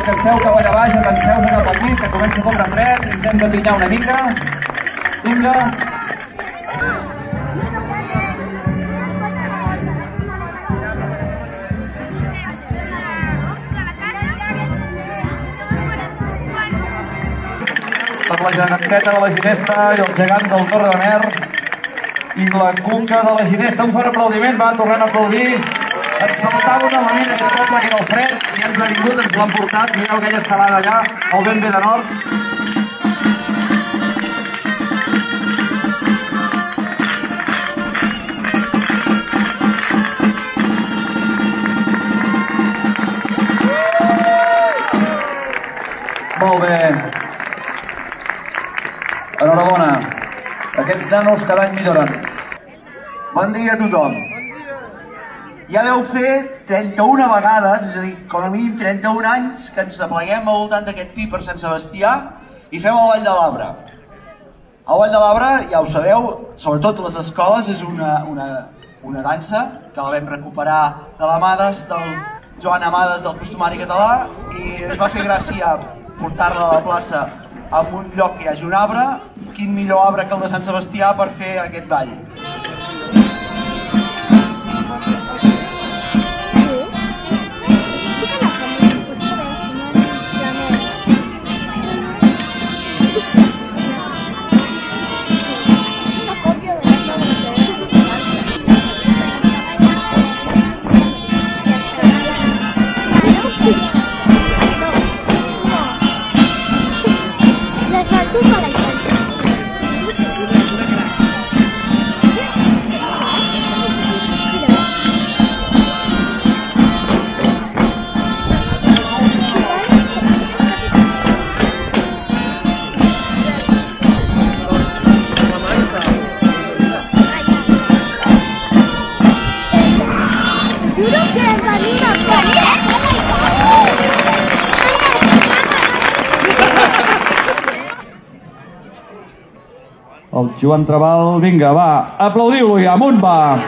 Que esteu cap allà baix, atanseu-vos cap aquí, que comença a fotre fred, ens hem de pinyar una mica. Vinga. Per la geganteta de la ginesta i el gegant del Torre de Mer i la cuca de la ginesta. Un fort aplaudiment, va, tornem a aplaudir. Ens faltava un element aquest poble que era el fred i ens ha vingut, ens l'han portat. Mireu aquella estelada allà, al ben bé de nord. Molt bé. Enhorabona. Aquests nanos cada any milloren. Bon dia a tothom. Ja deu fer 31 vegades, és a dir, com a mínim 31 anys, que ens apleguem al voltant d'aquest pi per Sant Sebastià i fem el Vall de l'Arbre. El Vall de l'Arbre, ja ho sabeu, sobretot a les escoles, és una, una, una dansa que la vam recuperar de l'Amades, del Joan Amades del costumari català i ens va fer gràcia portar-la a la plaça en un lloc que hi hagi un arbre, quin millor arbre que el de Sant Sebastià per fer aquest ball. El Joan Trabal, vinga, va, aplaudiu-lo ja, amunt va!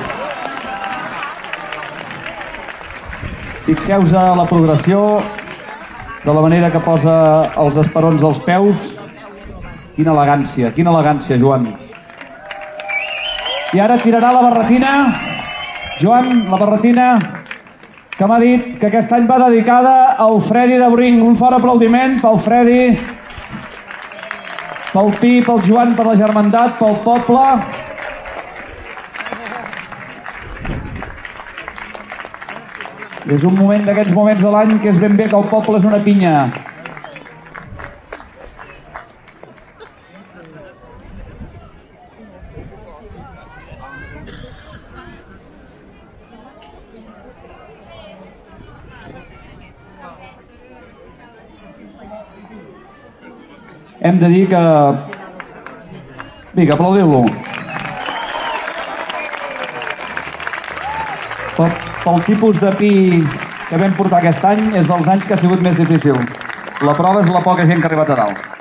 Fixeu-vos a la progressió, de la manera que posa els esperons als peus. Quina elegància, quina elegància, Joan. I ara tirarà la barretina. Joan, la barretina, que m'ha dit que aquest any va dedicada al Fredi de Bring. Un fort aplaudiment pel Fredi pel Pi, pel Joan, per la germandat, pel poble. És un moment d'aquests moments de l'any que és ben bé que el poble és una pinya. Hem de dir que... Vinga, aplaudiu-lo. Pel, pel tipus de pi que vam portar aquest any és dels anys que ha sigut més difícil. La prova és la poca gent que ha arribat a dalt.